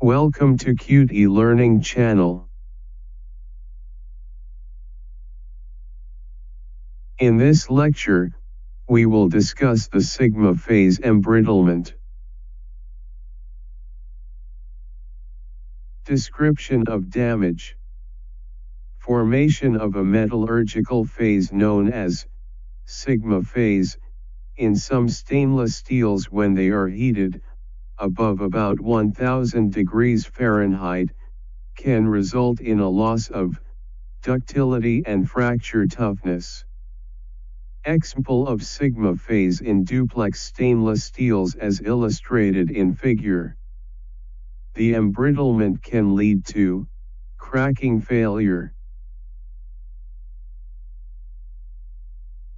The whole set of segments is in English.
Welcome to Qt e-learning channel. In this lecture, we will discuss the sigma phase embrittlement. Description of damage. Formation of a metallurgical phase known as sigma phase in some stainless steels when they are heated above about 1000 degrees Fahrenheit can result in a loss of ductility and fracture toughness. Example of sigma phase in duplex stainless steels as illustrated in figure. The embrittlement can lead to cracking failure.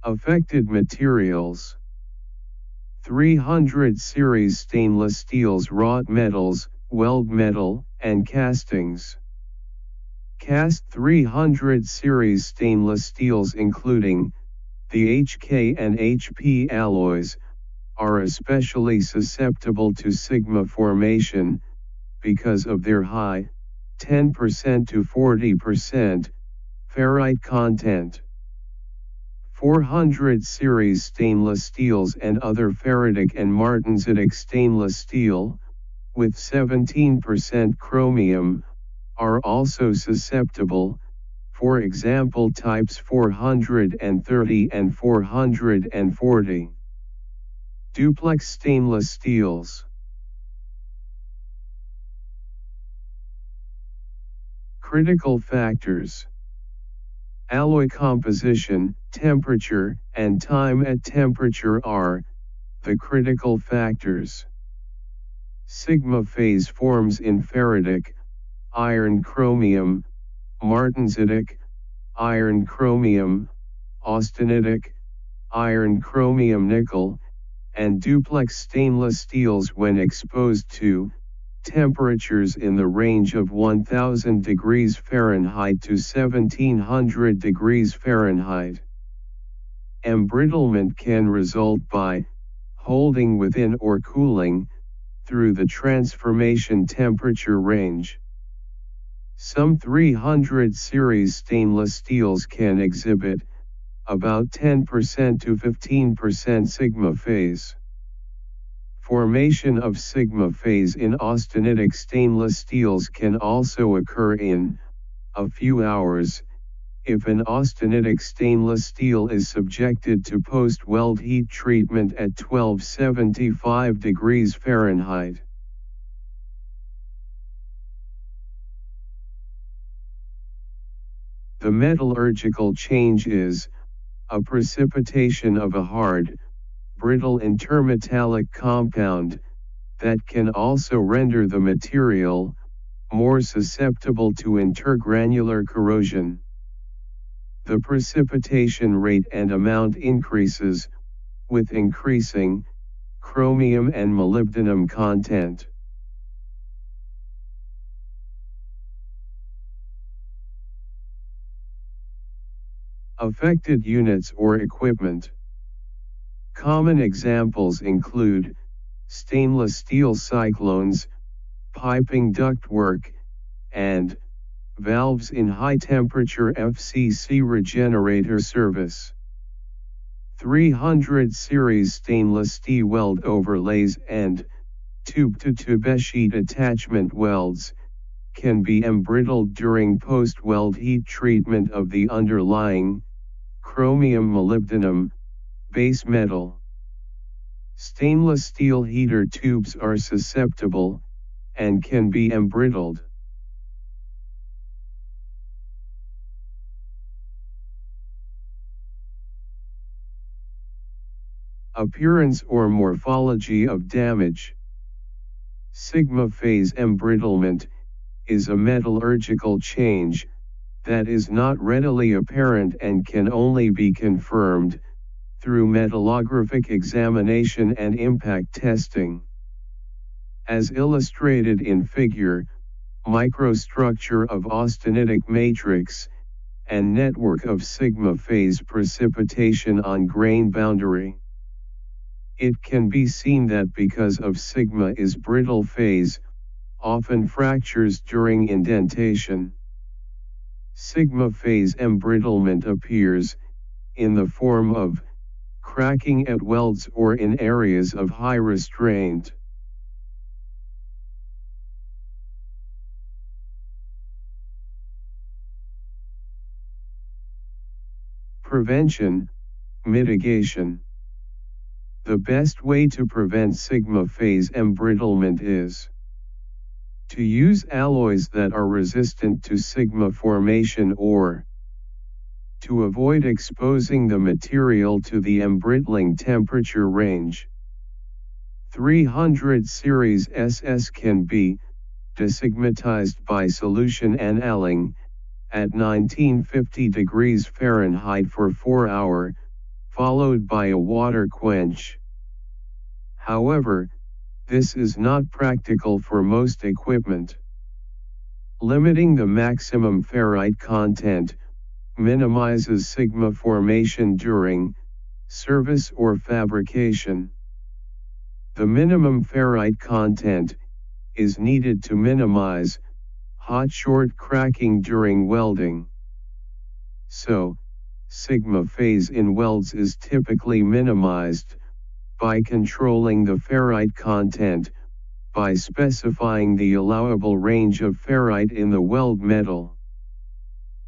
Affected materials 300 series stainless steels wrought metals, weld metal, and castings. Cast 300 series stainless steels including the HK and HP alloys are especially susceptible to sigma formation because of their high 10% to 40% ferrite content. 400 series stainless steels and other ferritic and martensitic stainless steel, with 17% chromium, are also susceptible, for example types 430 and 440. Duplex stainless steels. Critical factors Alloy composition, temperature, and time at temperature are the critical factors. Sigma phase forms in ferritic, iron chromium, martensitic, iron chromium, austenitic, iron chromium nickel, and duplex stainless steels when exposed to temperatures in the range of 1000 degrees Fahrenheit to 1700 degrees Fahrenheit. Embrittlement can result by holding within or cooling through the transformation temperature range. Some 300 series stainless steels can exhibit about 10% to 15% sigma phase. Formation of sigma phase in austenitic stainless steels can also occur in a few hours if an austenitic stainless steel is subjected to post-weld heat treatment at 1275 degrees Fahrenheit. The metallurgical change is a precipitation of a hard, brittle intermetallic compound, that can also render the material more susceptible to intergranular corrosion. The precipitation rate and amount increases with increasing chromium and molybdenum content. Affected units or equipment Common examples include stainless steel cyclones, piping ductwork, and valves in high temperature FCC regenerator service. 300 series stainless steel weld overlays and tube to tube sheet attachment welds can be embrittled during post weld heat treatment of the underlying chromium molybdenum Base metal. Stainless steel heater tubes are susceptible, and can be embrittled. Appearance or morphology of damage. Sigma phase embrittlement is a metallurgical change that is not readily apparent and can only be confirmed through metallographic examination and impact testing. As illustrated in figure, microstructure of austenitic matrix, and network of sigma phase precipitation on grain boundary. It can be seen that because of sigma is brittle phase, often fractures during indentation. Sigma phase embrittlement appears, in the form of, cracking at welds or in areas of high restraint. Prevention, mitigation. The best way to prevent sigma phase embrittlement is to use alloys that are resistant to sigma formation or to avoid exposing the material to the embrittling temperature range. 300 series SS can be de-sigmatized by solution annealing at 1950 degrees Fahrenheit for 4 hour, followed by a water quench. However, this is not practical for most equipment. Limiting the maximum ferrite content minimizes sigma formation during service or fabrication. The minimum ferrite content is needed to minimize hot short cracking during welding. So, sigma phase in welds is typically minimized by controlling the ferrite content by specifying the allowable range of ferrite in the weld metal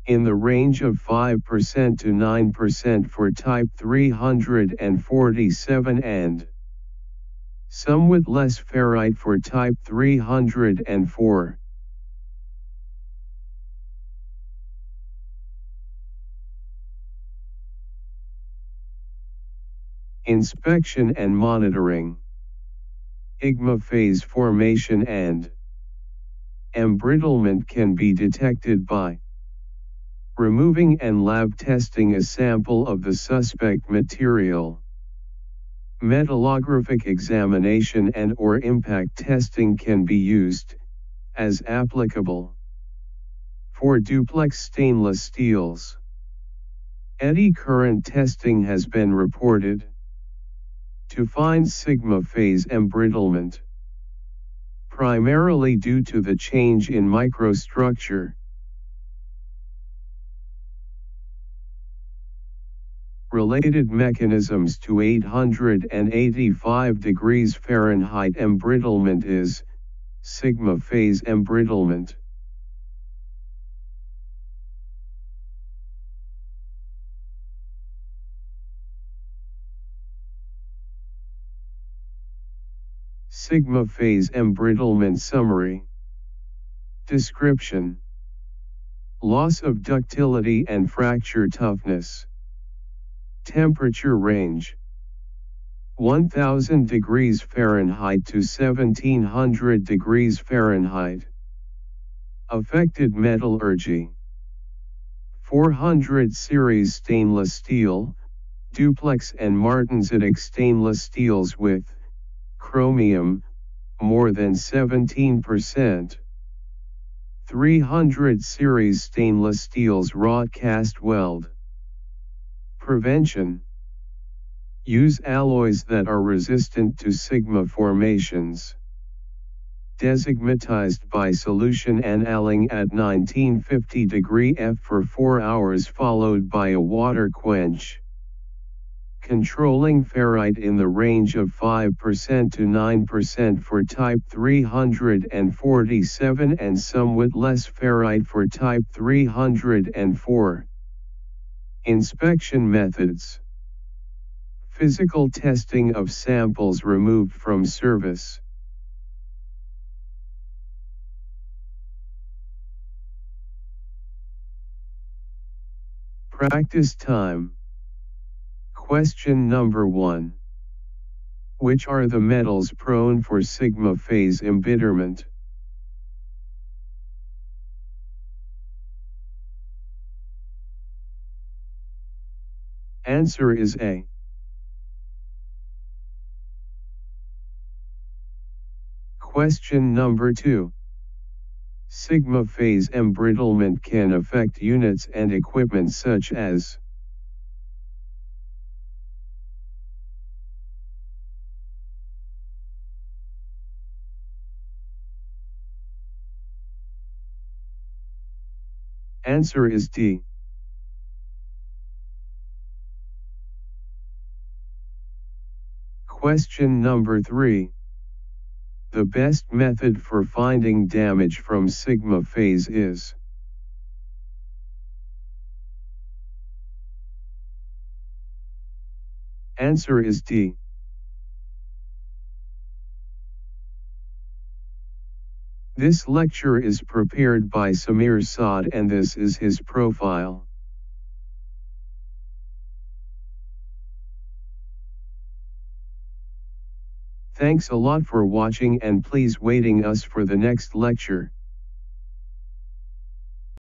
in the range of 5% to 9% for type 347 and somewhat less ferrite for type 304. Inspection and monitoring. Sigma phase formation and embrittlement can be detected by removing and lab testing a sample of the suspect material. Metallographic examination and or impact testing can be used, as applicable. For duplex stainless steels, eddy current testing has been reported to find sigma phase embrittlement, primarily due to the change in microstructure. Related mechanisms to 885 degrees Fahrenheit embrittlement is sigma phase embrittlement. Sigma phase embrittlement summary. Description Loss of ductility and fracture toughness. Temperature range 1000 degrees Fahrenheit to 1700 degrees Fahrenheit. Affected metallurgy 400 series stainless steel, duplex and martensitic stainless steels with chromium, more than 17%. 300 series stainless steels wrought cast weld. Prevention Use alloys that are resistant to sigma formations. De-sigmatized by solution annealing at 1950 degree F for 4 hours followed by a water quench. Controlling ferrite in the range of 5% to 9% for type 347 and somewhat less ferrite for type 304. Inspection methods. Physical testing of samples removed from service. Practice time. Question number 1. Which are the metals prone for sigma phase embitterment? Answer is A. Question number 2. Sigma phase embrittlement can affect units and equipment such as Answer is D. Question number 3. The best method for finding damage from sigma phase is Answer is D. This lecture is prepared by Samir Saad and this is his profile. Thanks a lot for watching and please waiting us for the next lecture.